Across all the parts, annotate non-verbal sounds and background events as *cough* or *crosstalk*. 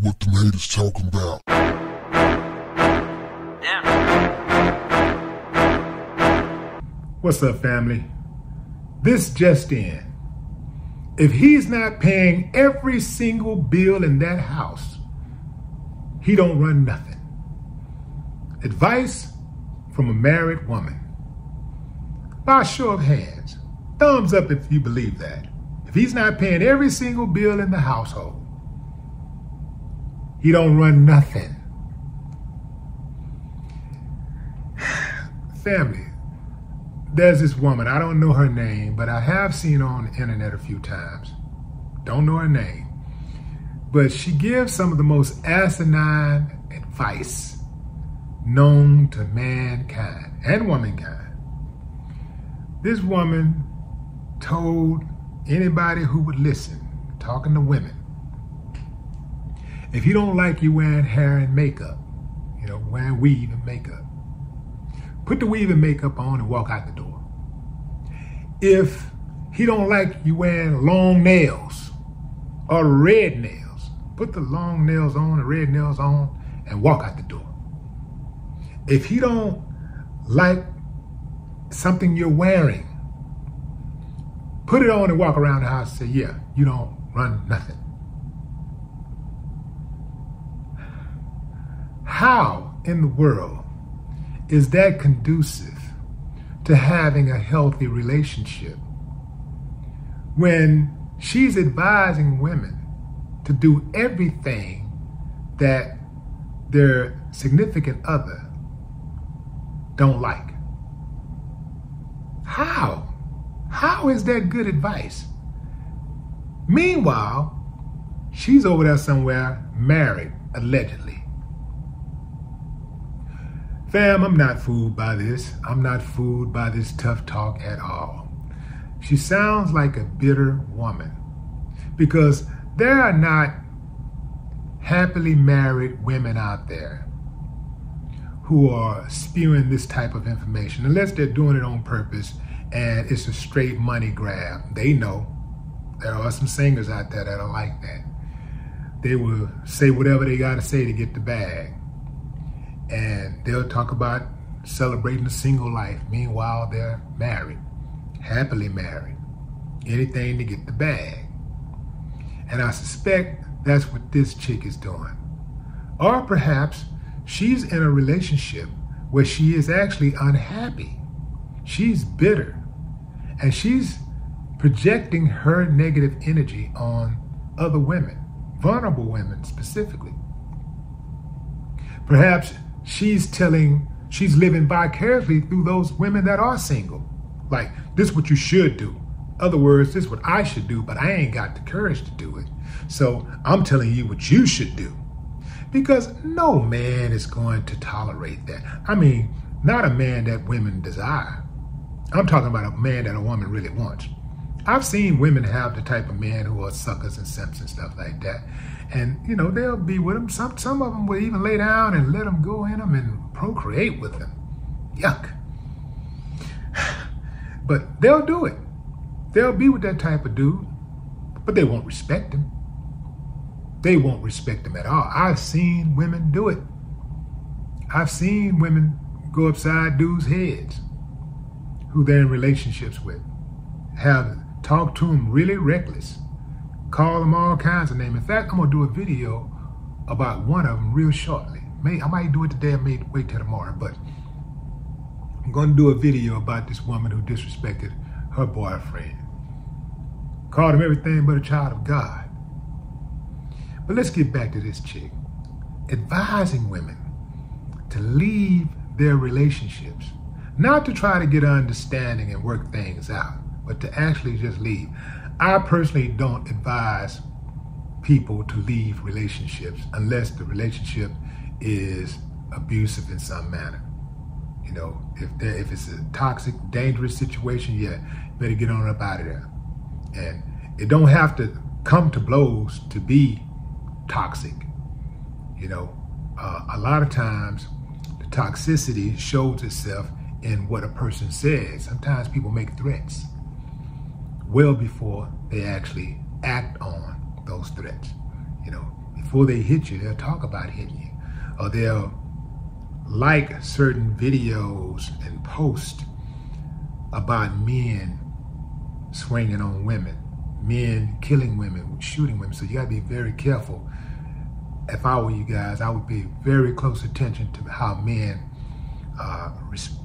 what the haters talking about. What's up, family? This just in. If he's not paying every single bill in that house, he don't run nothing. Advice from a married woman. By show of hands, thumbs up if you believe that. If he's not paying every single bill in the household, he don't run nothing. Family, there's this woman, I don't know her name, but I have seen on the internet a few times. Don't know her name. But she gives some of the most asinine advice known to mankind and womankind. This woman told anybody who would listen, talking to women, if you don't like you wearing hair and makeup, you know, wearing weave and makeup, put the weave and makeup on and walk out the door. If he don't like you wearing long nails or red nails, put the long nails on, the red nails on, and walk out the door. If he don't like something you're wearing, put it on and walk around the house and say, yeah, you don't run nothing. How in the world is that conducive to having a healthy relationship when she's advising women to do everything that their significant other don't like? How? How is that good advice? Meanwhile, she's over there somewhere married, allegedly. Fam, I'm not fooled by this. I'm not fooled by this tough talk at all. She sounds like a bitter woman because there are not happily married women out there who are spewing this type of information, unless they're doing it on purpose and it's a straight money grab. They know. There are some singers out there that are like that. They will say whatever they got to say to get the bag and they'll talk about celebrating a single life. Meanwhile, they're married, happily married, anything to get the bag. And I suspect that's what this chick is doing. Or perhaps she's in a relationship where she is actually unhappy. She's bitter. And she's projecting her negative energy on other women, vulnerable women specifically. Perhaps she's telling, she's living vicariously through those women that are single. Like, this is what you should do. Other words, this is what I should do, but I ain't got the courage to do it. So I'm telling you what you should do. Because no man is going to tolerate that. I mean, not a man that women desire. I'm talking about a man that a woman really wants. I've seen women have the type of men who are suckers and simps and stuff like that and you know they'll be with them. Some some of them will even lay down and let them go in them and procreate with them. Yuck. *sighs* But they'll do it. They'll be with that type of dude, but they won't respect him. They won't respect him at all. I've seen women do it. I've seen women go upside dudes' heads who they're in relationships with, have talked to them really reckless Call them all kinds of names. In fact, I'm gonna do a video about one of them real shortly. May I might do it today. I may wait till tomorrow, but I'm gonna do a video about this woman who disrespected her boyfriend. Called him everything but a child of God. But let's get back to this chick. Advising women to leave their relationships, not to try to get understanding and work things out, but to actually just leave. I personally don't advise people to leave relationships unless the relationship is abusive in some manner. You know, if if it's a toxic, dangerous situation, yeah, better get on up out of there. And it don't have to come to blows to be toxic. You know, uh, a lot of times the toxicity shows itself in what a person says. Sometimes people make threats well before they actually act on those threats. You know, before they hit you, they'll talk about hitting you, or they'll like certain videos and post about men swinging on women, men killing women, shooting women. So you gotta be very careful. If I were you guys, I would pay very close attention to how men uh,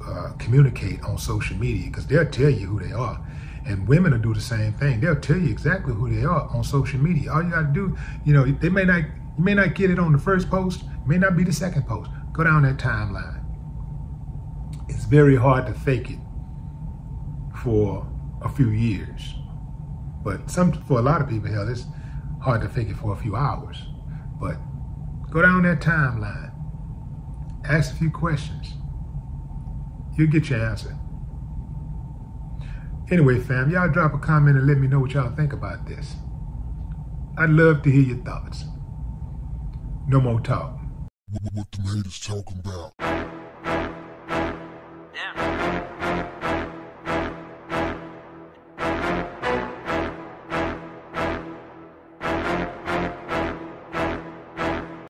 uh, communicate on social media because they'll tell you who they are. And women will do the same thing. They'll tell you exactly who they are on social media. All you got to do, you know, they may not, you may not get it on the first post, may not be the second post. Go down that timeline. It's very hard to fake it for a few years, but some for a lot of people, hell, it's hard to fake it for a few hours. But go down that timeline, ask a few questions. You'll get your answer. Anyway, fam, y'all drop a comment and let me know what y'all think about this. I'd love to hear your thoughts. No more talk. What the haters talking about?